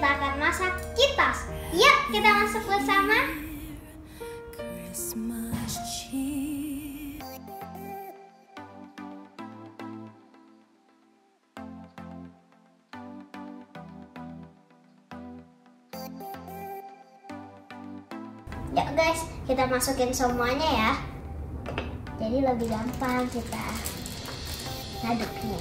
kita akan masak kitas. Yuk, kita masak bersama. Yuk guys, kita masukin semuanya ya. Jadi lebih gampang kita aduknya.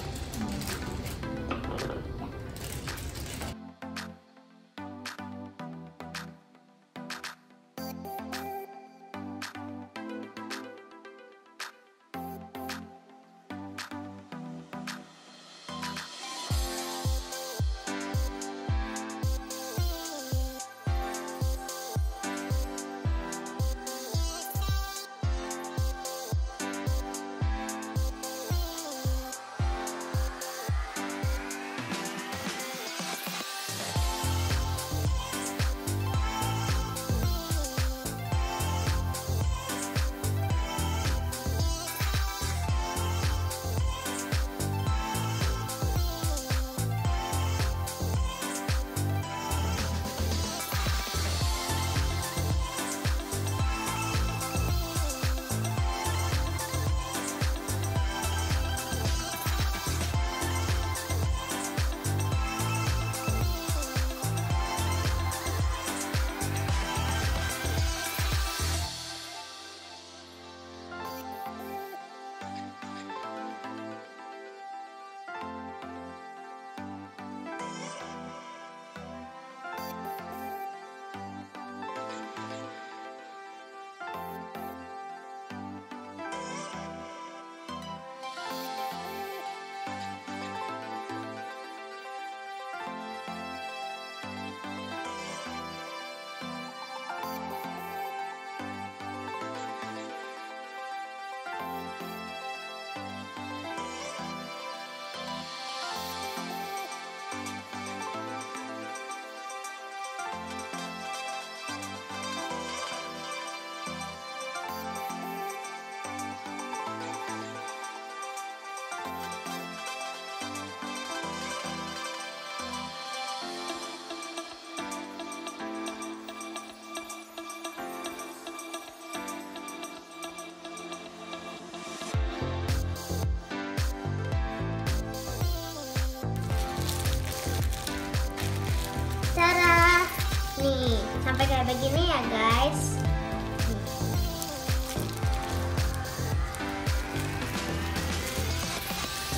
Begini ya guys.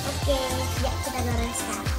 Oke, ya kita goreng sekarang.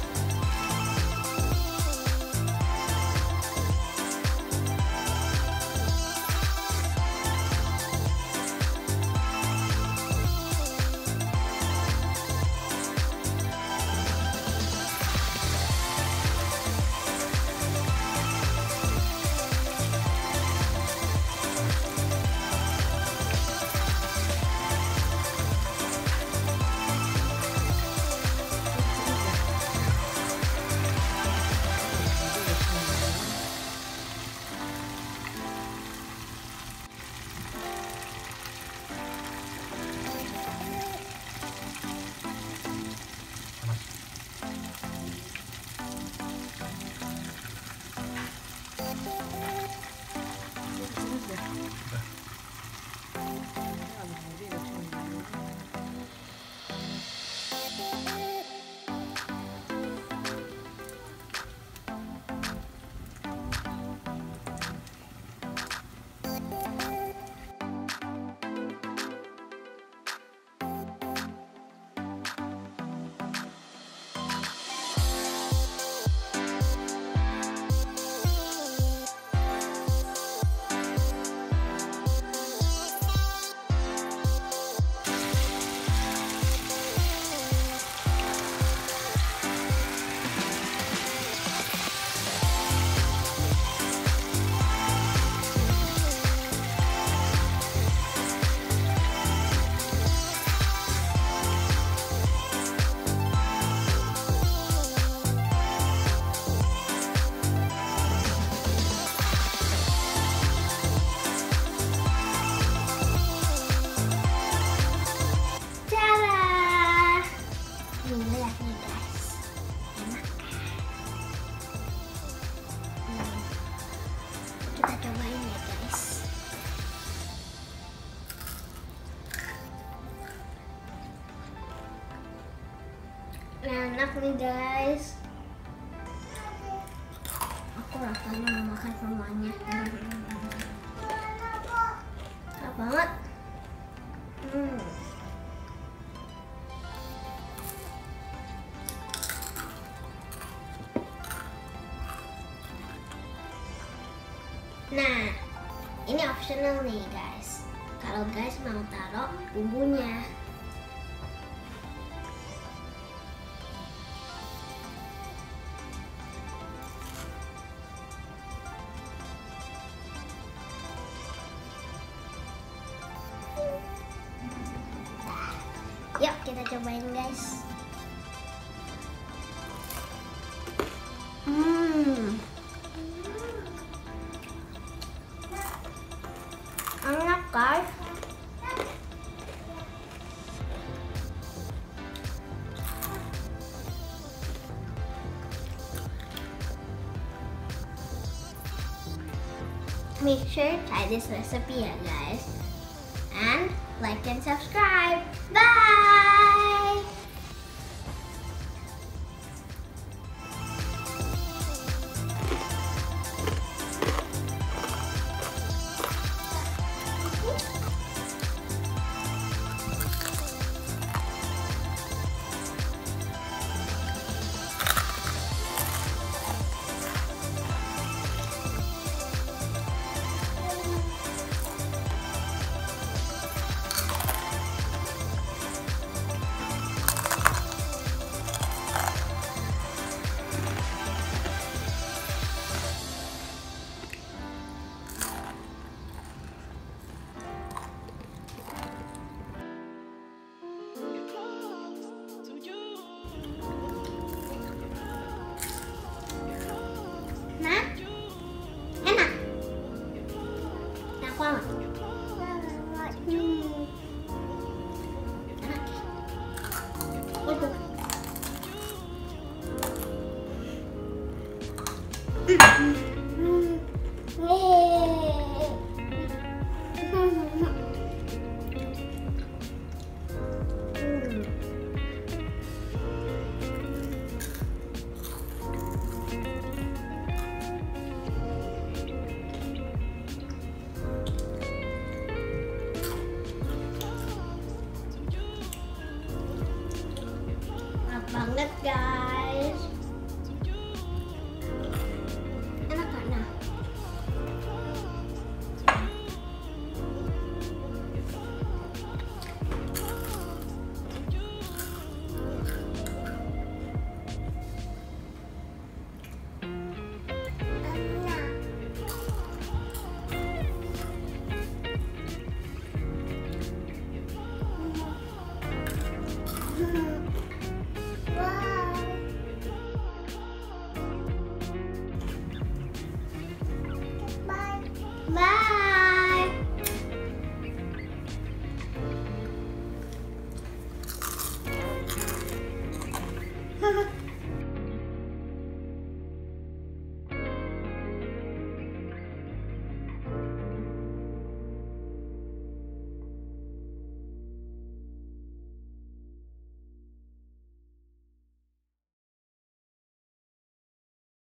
Nih guys. Aku rasanya mau makan semuanya. Enak banget. Hmm. Nah, ini optional nih guys. Kalau guys mau taruh bumbunya. Yuk kita cobain guys. Hmm. Enak guys. Make sure to try this recipe ya guys. And like and subscribe. Bye! Enak banget. Guys.